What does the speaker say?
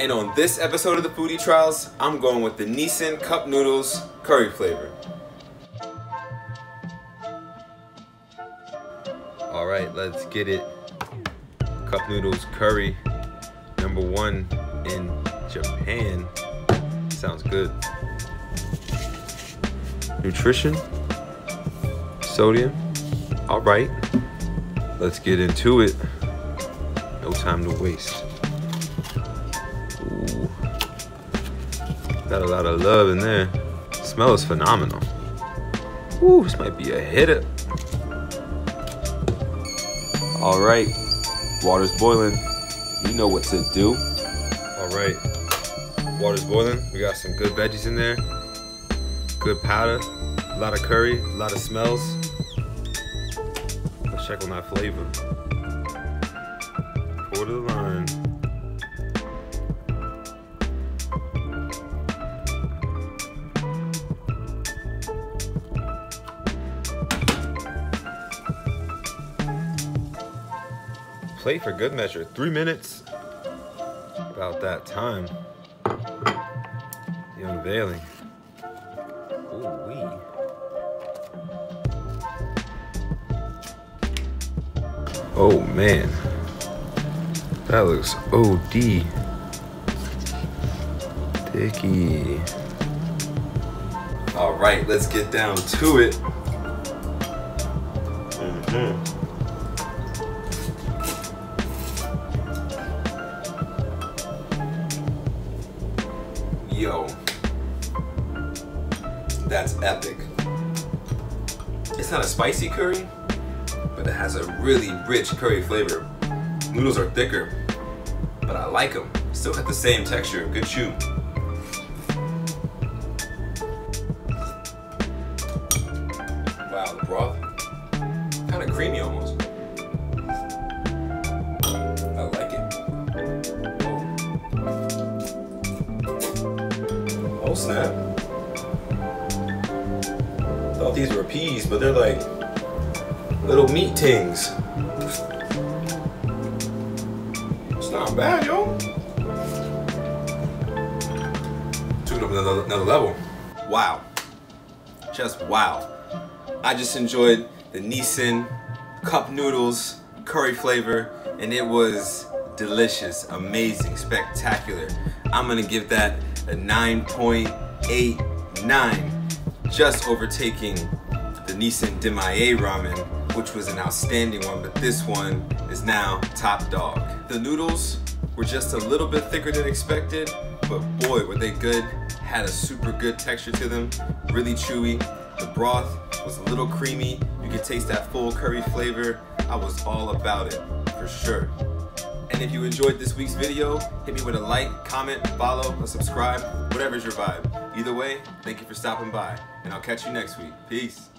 And on this episode of the Foodie Trials, I'm going with the Nissin Cup Noodles Curry flavor. All right, let's get it. Cup Noodles Curry, number one in Japan. Sounds good. Nutrition, sodium. All right, let's get into it. No time to waste. Got a lot of love in there. Smell is phenomenal. Ooh, this might be a hitter. All right, water's boiling. You know what to do. All right, water's boiling. We got some good veggies in there. Good powder, a lot of curry, a lot of smells. Let's check on that flavor. Pour to the line. Play for good measure. Three minutes. About that time. The unveiling. Ooh wee. Oh man. That looks OD. Dicky. All right, let's get down to it. Mm-hmm. Yo, that's epic. It's not a spicy curry, but it has a really rich curry flavor. Noodles are thicker, but I like them. Still got the same texture, good chew. Wow, the broth, kind of creamy almost. Snap. Thought these were peas, but they're like little meat tings. It's not bad, yo. Took it up another, another level. Wow. Just wow. I just enjoyed the Nissin cup noodles, curry flavor, and it was delicious, amazing, spectacular. I'm gonna give that a 9.89, just overtaking the Nissin Demae ramen, which was an outstanding one, but this one is now top dog. The noodles were just a little bit thicker than expected, but boy, were they good. Had a super good texture to them, really chewy. The broth was a little creamy. You could taste that full curry flavor. I was all about it, for sure. And if you enjoyed this week's video, hit me with a like, comment, follow, or subscribe, whatever's your vibe. Either way, thank you for stopping by, and I'll catch you next week. Peace.